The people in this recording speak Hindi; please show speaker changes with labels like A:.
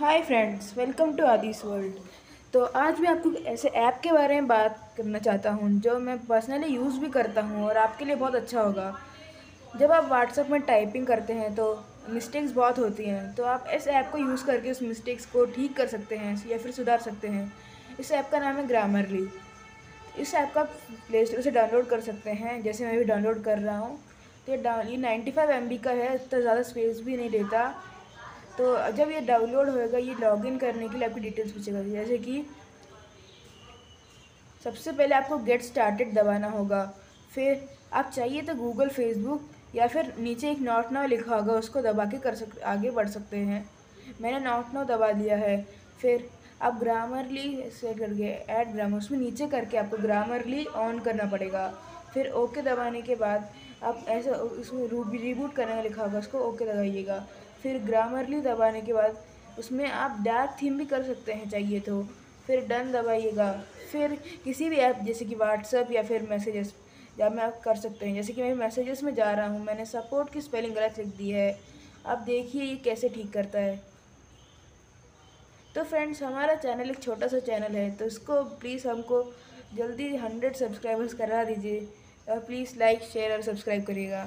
A: Hi friends welcome to Aadi's world तो आज मैं आपको ऐसे ऐप के बारे में बात करना चाहता हूँ, जो मैं पर्सनली यूज़ भी करता हूँ और आपके लिए बहुत अच्छा होगा। जब आप व्हाट्सएप में टाइपिंग करते हैं तो मिस्टेक्स बहुत होती हैं। तो आप इस ऐप को यूज़ करके उस मिस्टेक्स को ठीक कर सकते हैं या फिर सुधार सकते हैं। इस ऐप का नाम है ग्रामरली इस ऐप का प्ले स्टोर से डाउनलोड कर सकते हैं, जैसे मैं भी डाउनलोड कर रहा हूँ। तो ये नाइन्टी फाइव एम बी का है, इतना ज़्यादा स्पेस भी नहीं देता। तो जब ये डाउनलोड होएगा, ये लॉगिन करने के लिए आपकी डिटेल्स पूछेगा। जैसे कि सबसे पहले आपको गेट स्टार्टेड दबाना होगा। फिर आप चाहिए तो गूगल फेसबुक या फिर नीचे एक नॉट नाउ लिखा होगा, उसको दबा के कर सक, आगे बढ़ सकते हैं। मैंने नॉट नाउ दबा दिया है। फिर आप ग्रामरली से करके ऐड ग्रामर उसमें नीचे करके आपको ग्रामरली ऑन करना पड़ेगा। फिर ओके दबाने के बाद आप ऐसा, उसमें रिबूट करने का लिखा होगा, उसको ओके दबाइएगा। फिर ग्रामरली दबाने के बाद उसमें आप डार्क थीम भी कर सकते हैं, चाहिए तो। फिर डन दबाइएगा। फिर किसी भी ऐप, जैसे कि व्हाट्सअप या फिर मैसेजेस, या में आप कर सकते हैं। जैसे कि मैं मैसेजेस में जा रहा हूँ, मैंने सपोर्ट की स्पेलिंग गलत लिख दी है। आप देखिए ये कैसे ठीक करता है। तो फ्रेंड्स हमारा चैनल एक छोटा सा चैनल है तो इसको प्लीज़ हमको जल्दी हंड्रेड सब्सक्राइबर्स करा दीजिए। प्लीज़ लाइक शेयर और सब्सक्राइब करिएगा।